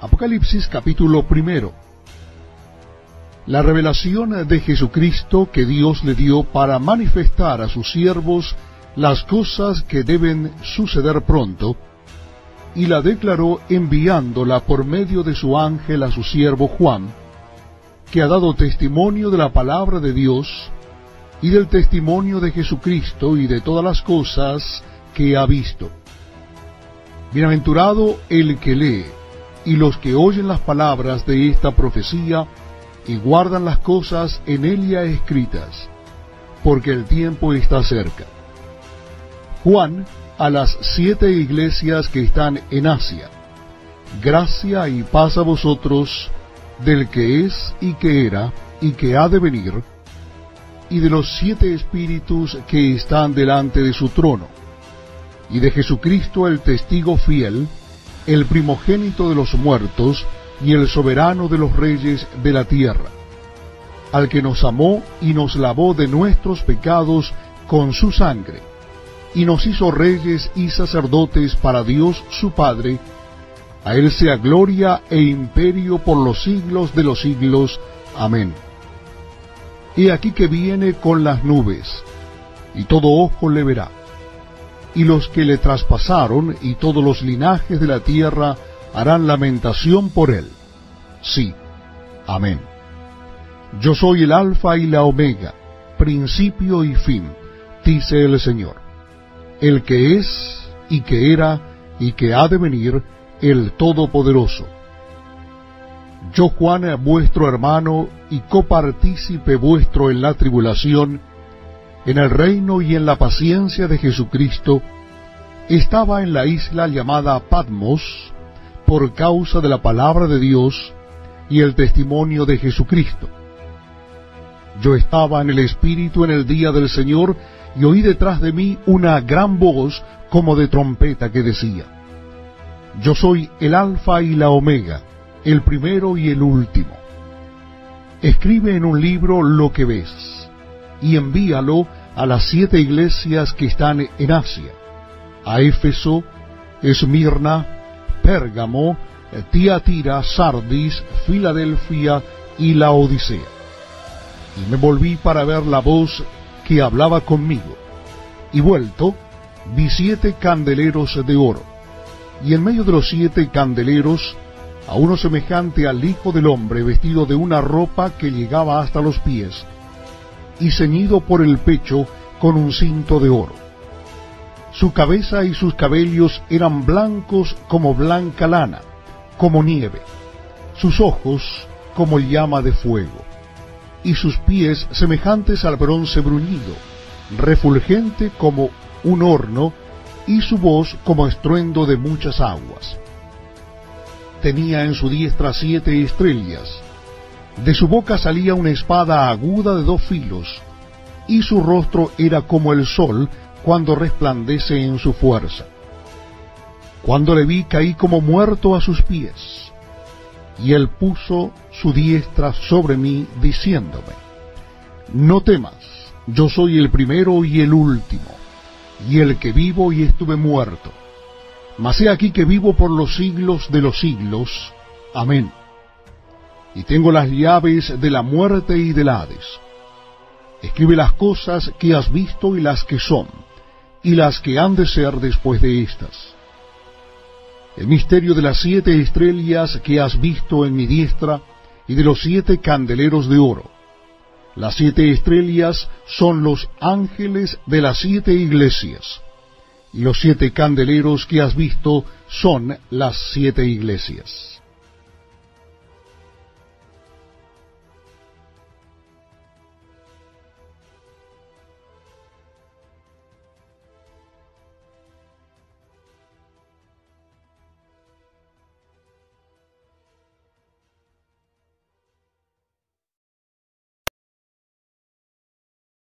Apocalipsis capítulo primero. La revelación de Jesucristo que Dios le dio para manifestar a sus siervos las cosas que deben suceder pronto, y la declaró enviándola por medio de su ángel a su siervo Juan, que ha dado testimonio de la palabra de Dios y del testimonio de Jesucristo y de todas las cosas que ha visto. Bienaventurado el que lee y los que oyen las palabras de esta profecía y guardan las cosas en ella escritas, porque el tiempo está cerca. Juan a las siete iglesias que están en Asia. Gracia y paz a vosotros del que es y que era y que ha de venir, y de los siete espíritus que están delante de su trono, y de Jesucristo el testigo fiel, el primogénito de los muertos y el soberano de los reyes de la tierra, al que nos amó y nos lavó de nuestros pecados con su sangre, y nos hizo reyes y sacerdotes para Dios su Padre, a él sea gloria e imperio por los siglos de los siglos. Amén. He aquí que viene con las nubes, y todo ojo le verá y los que le traspasaron y todos los linajes de la tierra harán lamentación por él. Sí, amén. Yo soy el alfa y la omega, principio y fin, dice el Señor, el que es y que era y que ha de venir, el Todopoderoso. Yo Juan, vuestro hermano y copartícipe vuestro en la tribulación, en el reino y en la paciencia de Jesucristo, estaba en la isla llamada Patmos por causa de la palabra de Dios y el testimonio de Jesucristo. Yo estaba en el Espíritu en el día del Señor y oí detrás de mí una gran voz como de trompeta que decía, Yo soy el Alfa y la Omega, el primero y el último. Escribe en un libro lo que ves y envíalo a las siete iglesias que están en Asia, a Éfeso, Esmirna, Pérgamo, Tiatira, Sardis, Filadelfia y la Odisea. Y me volví para ver la voz que hablaba conmigo, y vuelto, vi siete candeleros de oro, y en medio de los siete candeleros, a uno semejante al Hijo del Hombre, vestido de una ropa que llegaba hasta los pies, y ceñido por el pecho con un cinto de oro. Su cabeza y sus cabellos eran blancos como blanca lana, como nieve, sus ojos como llama de fuego, y sus pies semejantes al bronce bruñido, refulgente como un horno, y su voz como estruendo de muchas aguas. Tenía en su diestra siete estrellas, de su boca salía una espada aguda de dos filos, y su rostro era como el sol cuando resplandece en su fuerza. Cuando le vi caí como muerto a sus pies, y él puso su diestra sobre mí, diciéndome, No temas, yo soy el primero y el último, y el que vivo y estuve muerto. Mas he aquí que vivo por los siglos de los siglos. Amén y tengo las llaves de la muerte y del Hades. Escribe las cosas que has visto y las que son, y las que han de ser después de estas. El misterio de las siete estrellas que has visto en mi diestra, y de los siete candeleros de oro. Las siete estrellas son los ángeles de las siete iglesias, y los siete candeleros que has visto son las siete iglesias.